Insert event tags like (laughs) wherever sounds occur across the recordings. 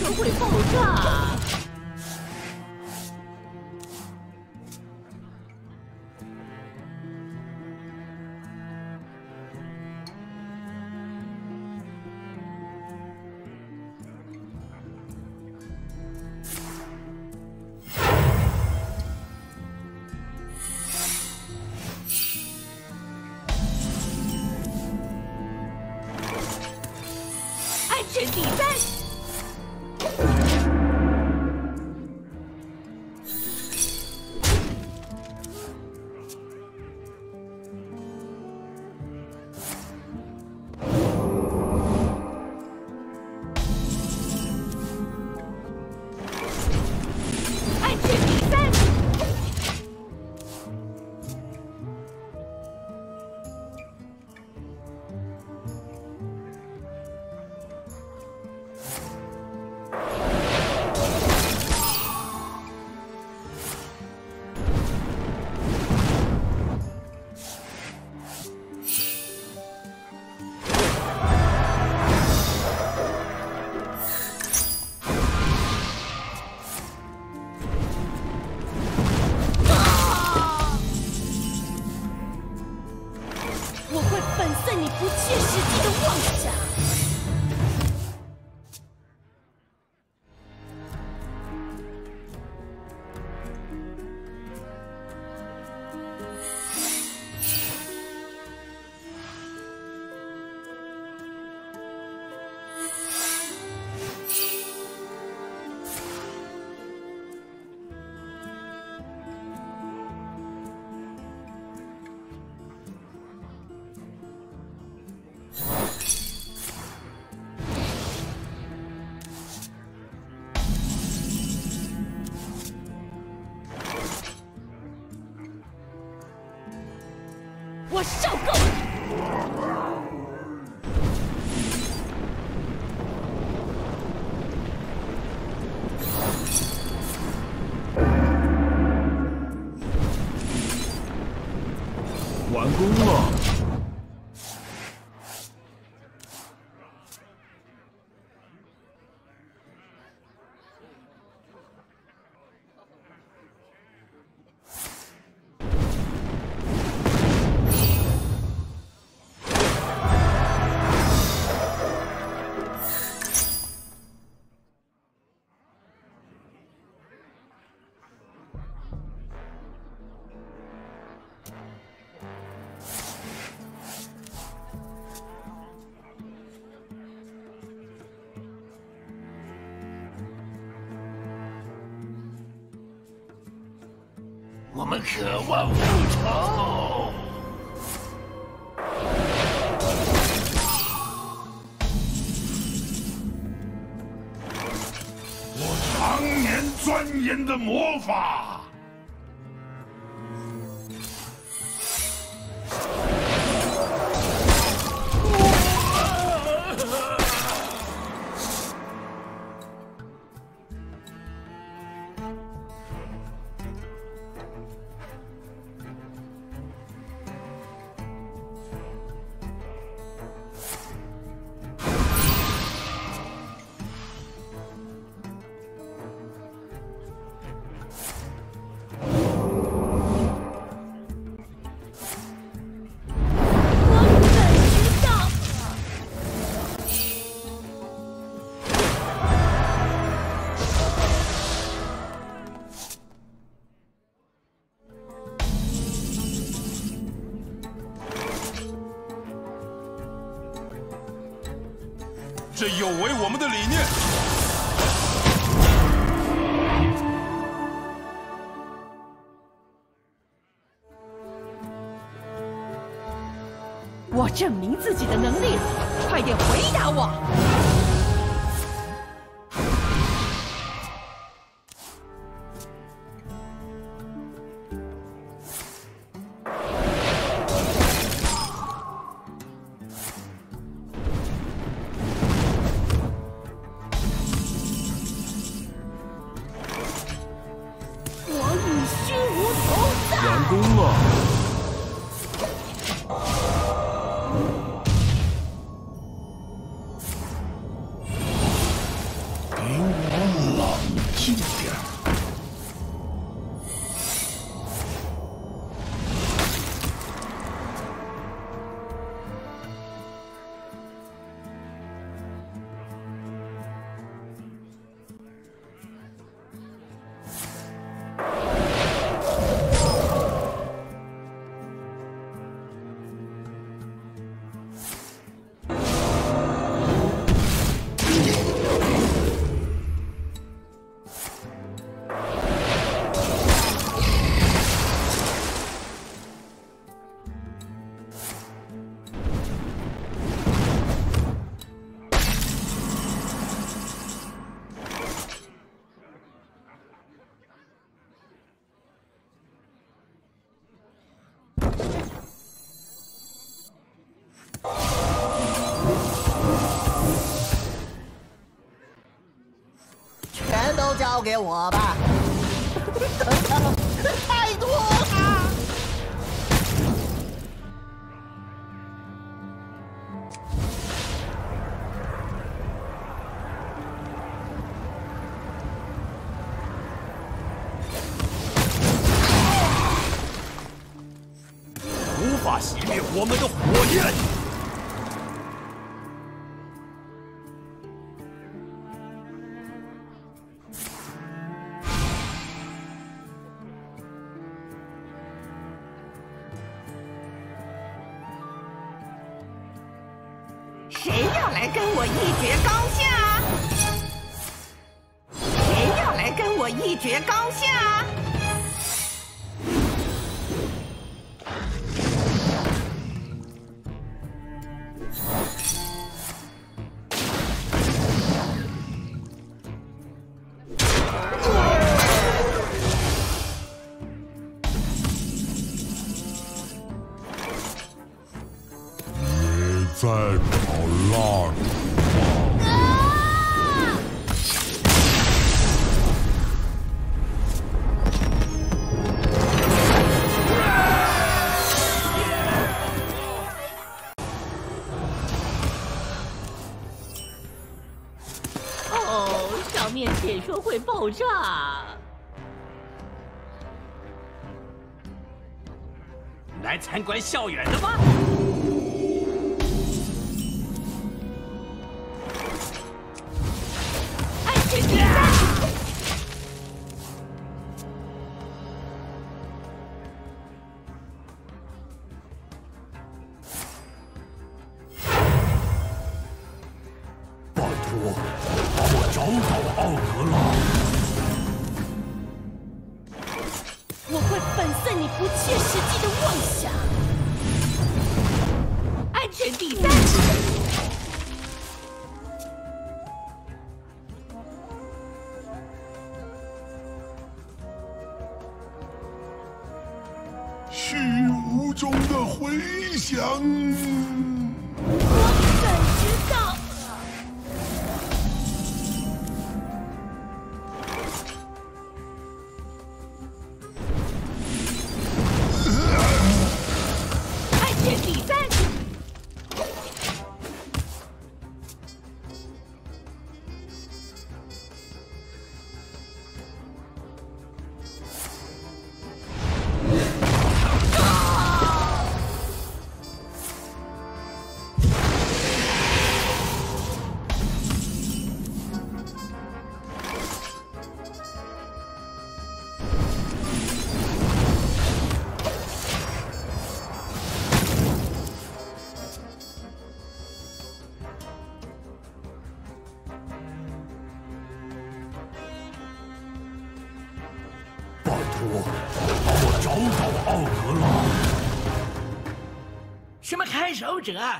就会爆炸。我受够们渴望复仇。我常年钻研的魔法，证明自己的能力了，快点回答我！我交给我吧。太 (laughs) 多谁要来跟我一决高下？谁要来跟我一决高下？会爆炸。来参观校园的吗？不切实际的妄想。安全第三。者，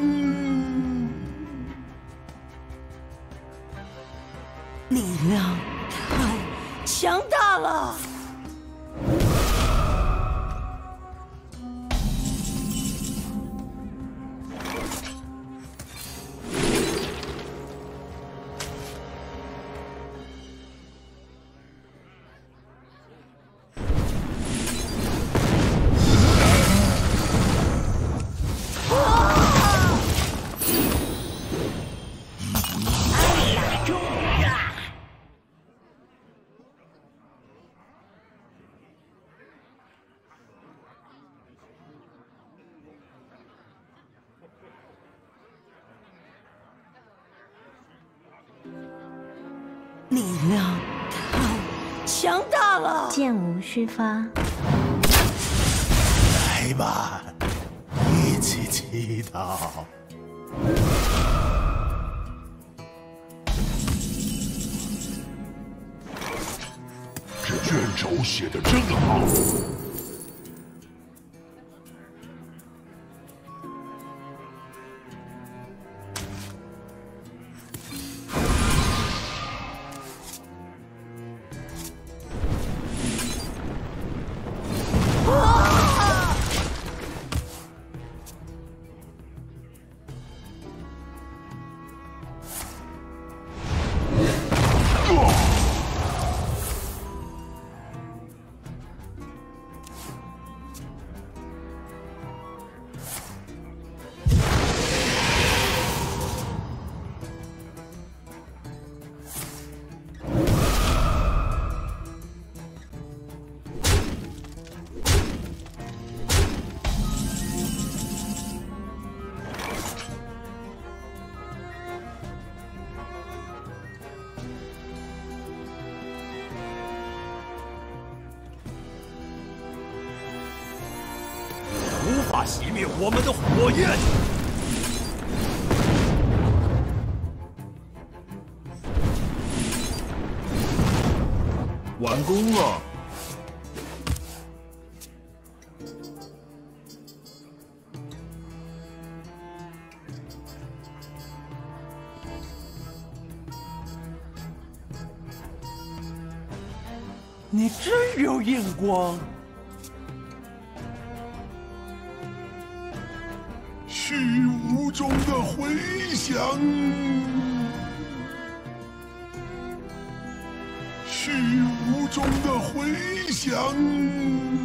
响，了，剑无虚发。来吧，一起祈祷。这卷轴写的真好。完工了。你真有眼光。虚无中的回响，中的回响。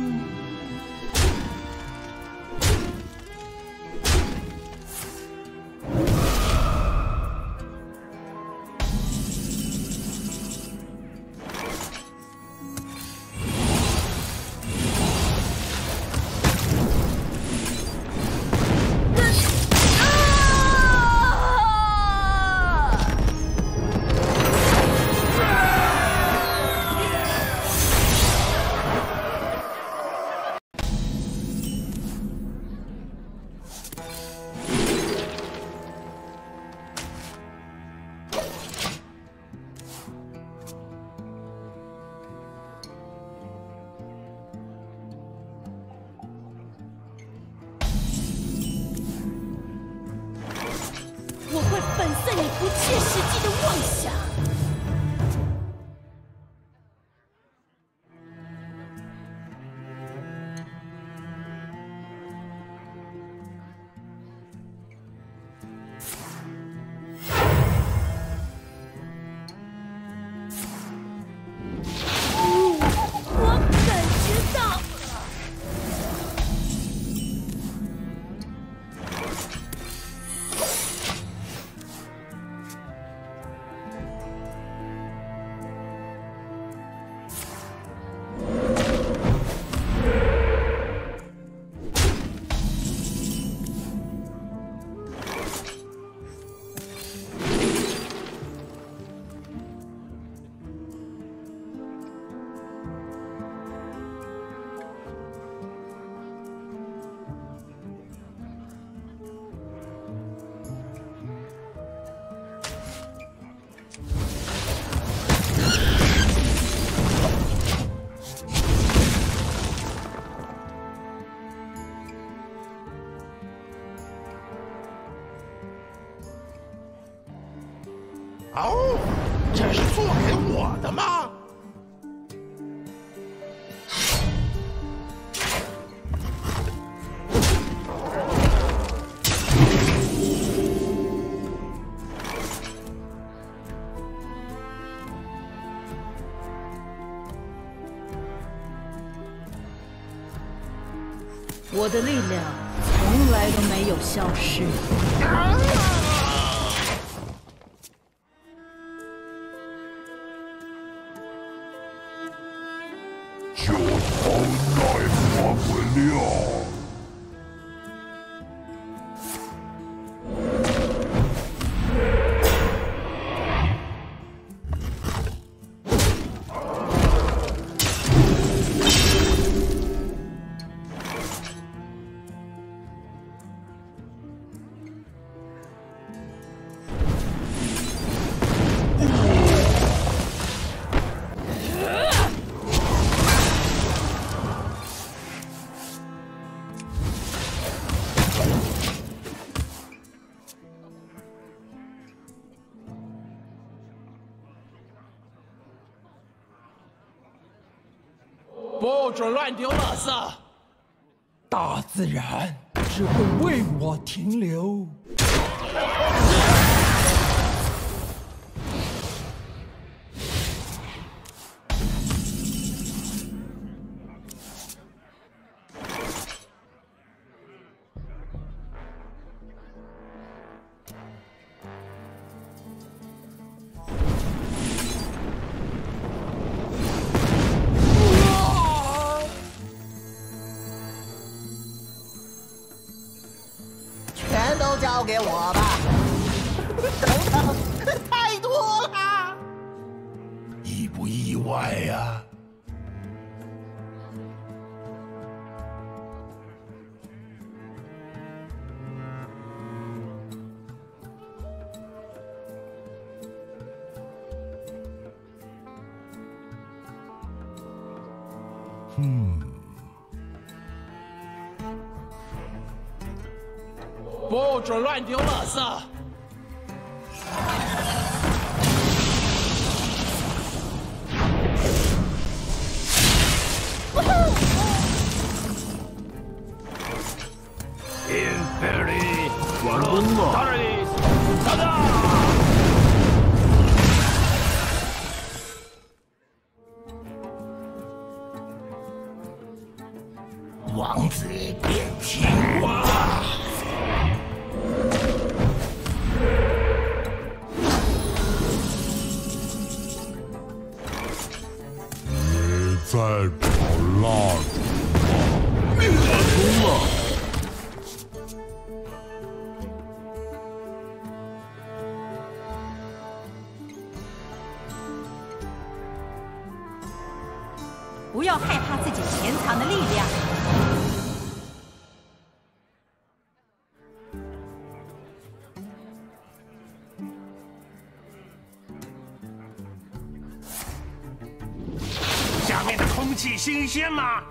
的力量从来都没有消失。乱丢垃圾！大自然只会为我停留。给我吧！等等，太多了！意不意外呀？不准乱丢垃圾！Imperi，完工了。哒哒！王子变青蛙。在找蜡烛吗？完工了。空气新鲜吗？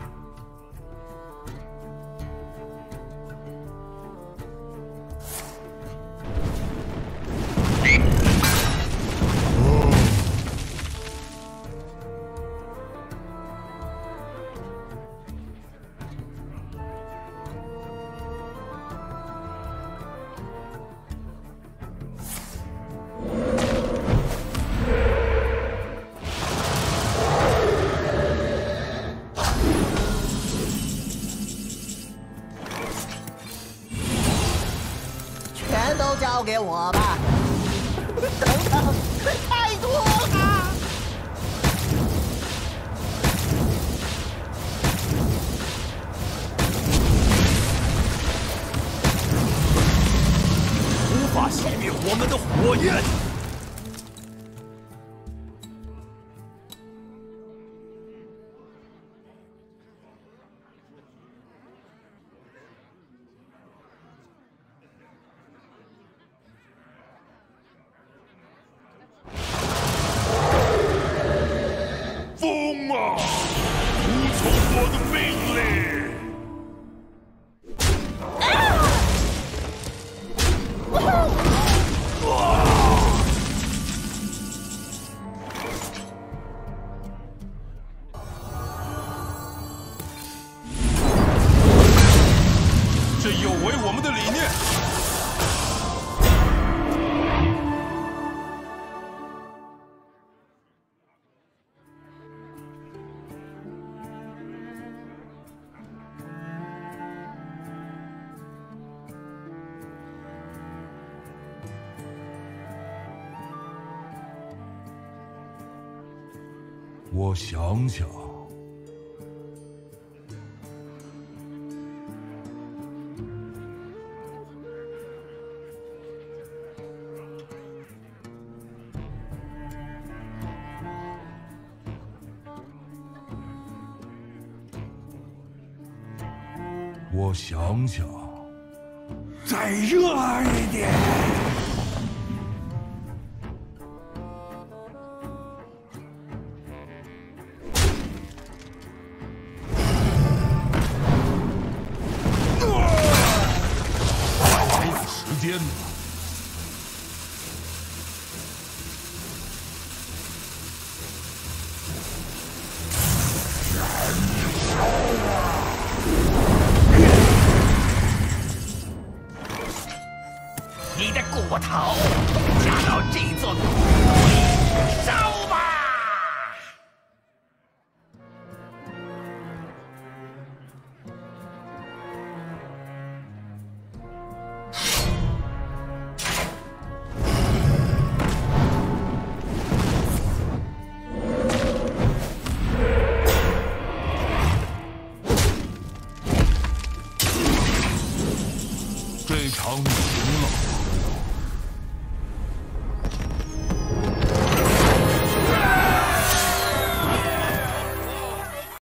想想，我想想，再热爱一点。我逃，加到这座鬼烧